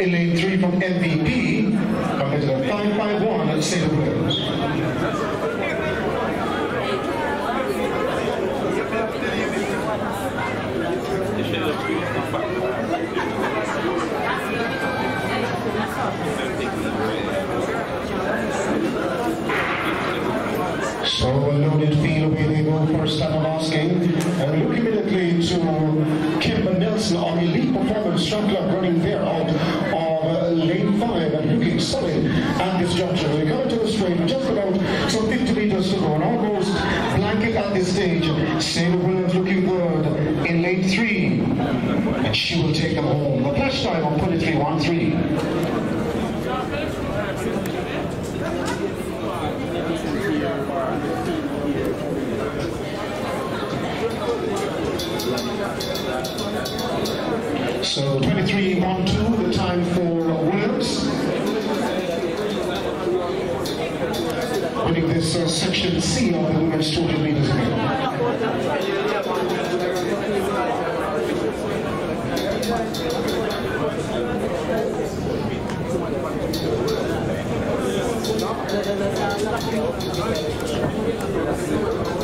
In lane three from MVP, competitor 551, Sada Williams. So a loaded field where they go first time I'm asking. And look immediately to Kemba Nelson on elite performance track club running there out of uh, lane five and at this juncture. We're coming to the straight just about some 50 meters to go and almost blanket at this stage. Sada Williams looking good in lane three. And she will take them home. The flash time on 23.13. So 23.12, the time for Williams. This uh, section C of the women's 200 meters event. Thank.